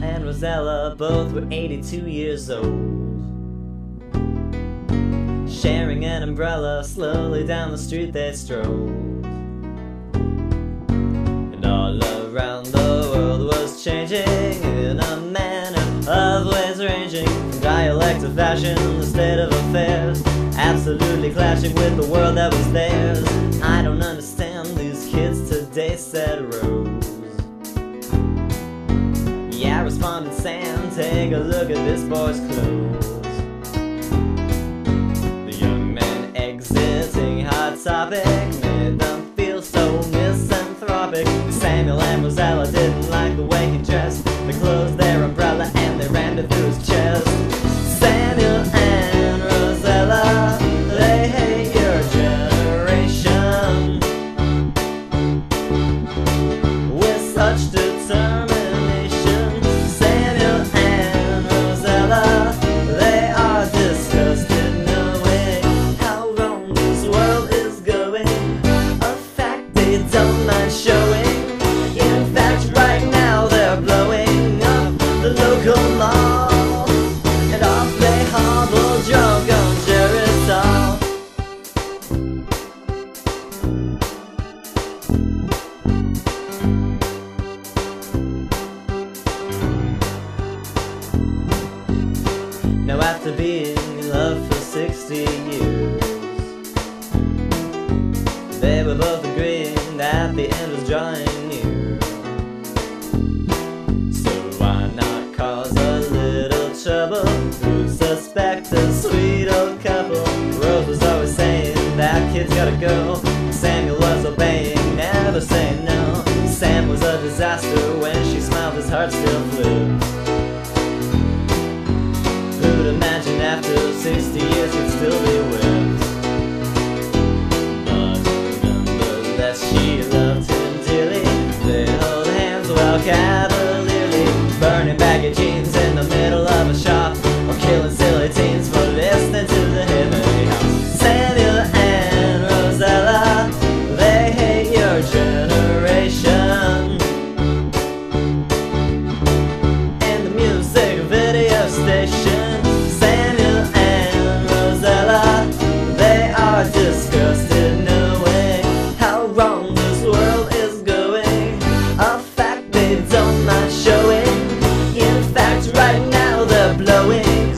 And Rosella both were 82 years old. Sharing an umbrella, slowly down the street they strolled. And all around the world was changing in a manner of ways ranging from dialect to fashion, the state of affairs, absolutely clashing with the world that was theirs. I don't understand these kids today, said Rose. Responded Sam, take a look at this boy's clothes. The young man exiting Hot Topic made them feel so misanthropic. Samuel and Rosella didn't like the way he Now after being in love for 60 years They were both agreeing that the end was drawing near So why not cause a little trouble? Who'd suspect a sweet old couple? Rose was always saying that kid's gotta go Samuel was obeying, never saying no Sam was a disaster when she smiled, his heart still flew 60 years he'd still be whipped?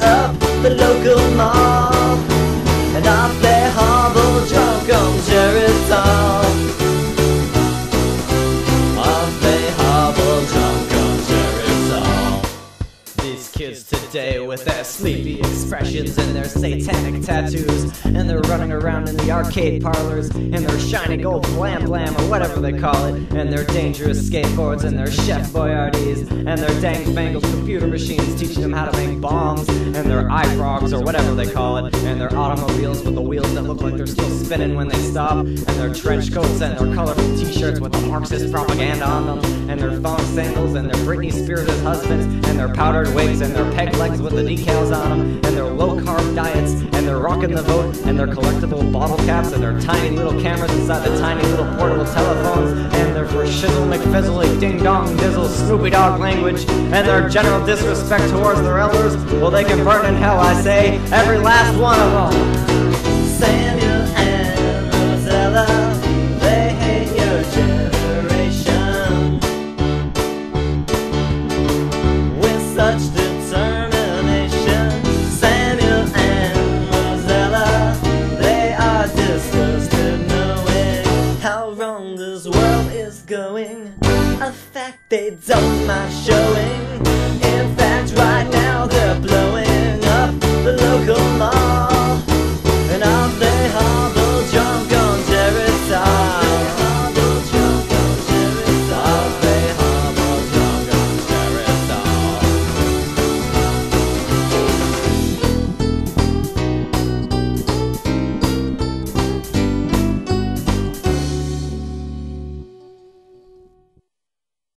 Up the local mall. With their sleepy expressions and their satanic tattoos, and they're running around in the arcade parlors in their shiny gold blam blam or whatever they call it, and their dangerous skateboards and their Chef Boyardees and their dang fangled computer machines teaching them how to make bombs, and their iFrogs or whatever they call it, and their automobiles with the wheels that look like they're still spinning when they stop, and their trench coats and their colorful t-shirts with the Marxist propaganda on them, and their thong sandals and their Britney Spears husbands, and their powdered wigs and their peg legs with the decals on them, and their low carb diets, and their rockin' the vote, and their collectible bottle caps, and their tiny little cameras inside the tiny little portable telephones, and their for shizzle McFizzle ding dong dizzle Snoopy Dog language, and their general disrespect towards their elders, well, they can burn in hell, I say, every last one of them. 怎么